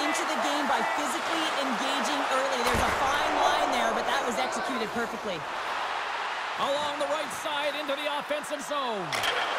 into the game by physically engaging early. There's a fine line there, but that was executed perfectly. Along the right side into the offensive zone.